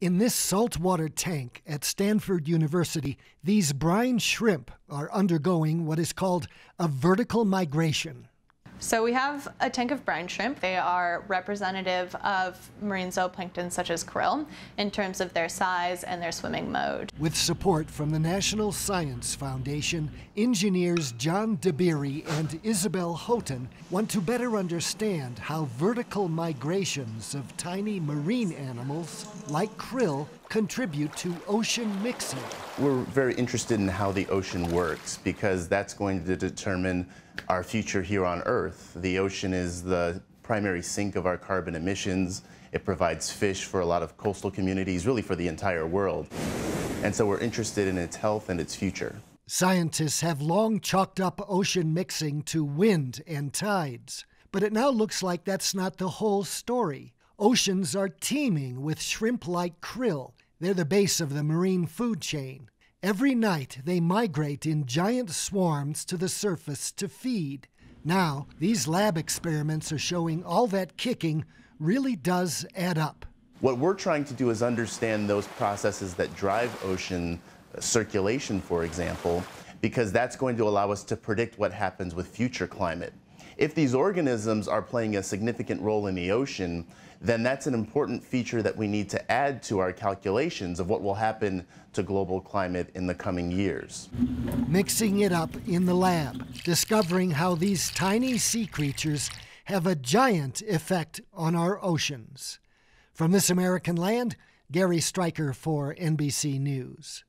In this saltwater tank at Stanford University, these brine shrimp are undergoing what is called a vertical migration. So we have a tank of brine shrimp. They are representative of marine zooplankton such as krill in terms of their size and their swimming mode. With support from the National Science Foundation, engineers John Dabiri and Isabel Houghton want to better understand how vertical migrations of tiny marine animals like krill contribute to ocean mixing. We're very interested in how the ocean works because that's going to determine our future here on Earth. The ocean is the primary sink of our carbon emissions. It provides fish for a lot of coastal communities, really for the entire world. And so we're interested in its health and its future. Scientists have long chalked up ocean mixing to wind and tides. But it now looks like that's not the whole story. Oceans are teeming with shrimp like krill they're the base of the marine food chain. Every night they migrate in giant swarms to the surface to feed. Now, these lab experiments are showing all that kicking really does add up. What we're trying to do is understand those processes that drive ocean uh, circulation, for example, because that's going to allow us to predict what happens with future climate. If these organisms are playing a significant role in the ocean, then that's an important feature that we need to add to our calculations of what will happen to global climate in the coming years. Mixing it up in the lab, discovering how these tiny sea creatures have a giant effect on our oceans. From This American Land, Gary Strieker for NBC News.